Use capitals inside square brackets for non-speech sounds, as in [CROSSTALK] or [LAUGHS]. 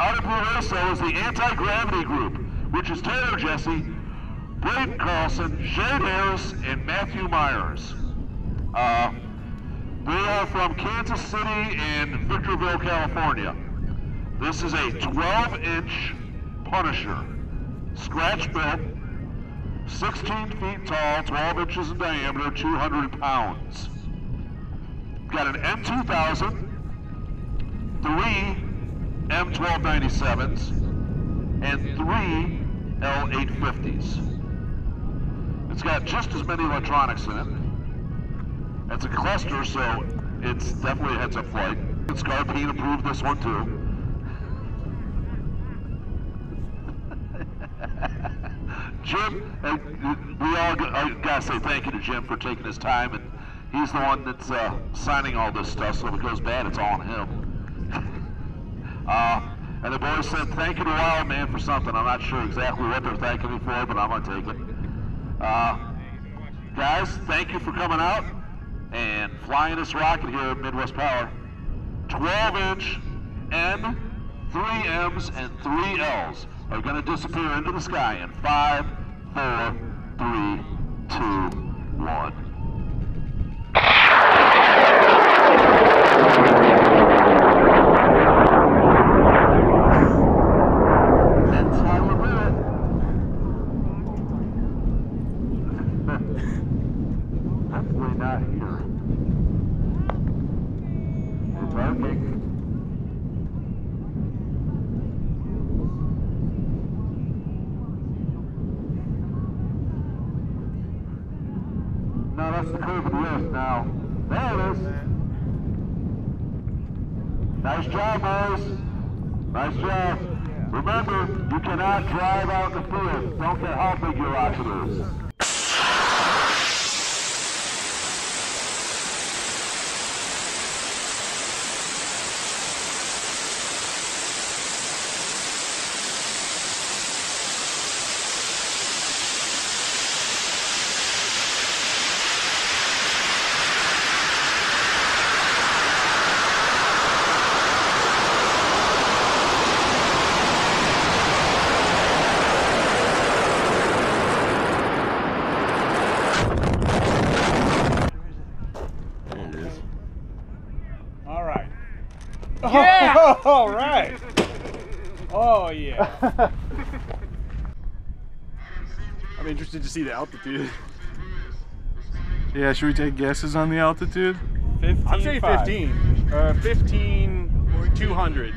Out of Blue Hill is the Anti-Gravity Group, which is Taylor Jesse, Braden Carlson, Shane Harris, and Matthew Myers. Uh, they are from Kansas City and Victorville, California. This is a 12-inch Punisher, scratch built, 16 feet tall, 12 inches in diameter, 200 pounds. Got an M2000, three M1297s, and three L850s. It's got just as many electronics in it. It's a cluster, so it's definitely a heads-up flight. Scarpine approved this one too. [LAUGHS] Jim, uh, we all gotta say thank you to Jim for taking his time, and he's the one that's uh, signing all this stuff. So if it goes bad, it's all on him. Uh, and the boys said, thank you to Wild Man for something. I'm not sure exactly what they're thanking me for, but I'm going to take it. Uh, guys, thank you for coming out and flying this rocket here at Midwest Power. 12-inch N, 3Ms, and 3Ls are going to disappear into the sky in 5, 4, 3, 2, 1. Hopefully not here. It's working. No, that's the curve of the earth now. There it is. Nice job, boys. Nice job. Remember, you cannot drive out the field. Don't care how big your rocket is. There it is. All right. Yeah. [LAUGHS] All right. Oh yeah. [LAUGHS] I'm interested to see the altitude. [LAUGHS] Yeah, should we take guesses on the altitude? 15. I'm saying 15. Uh, 15, 200.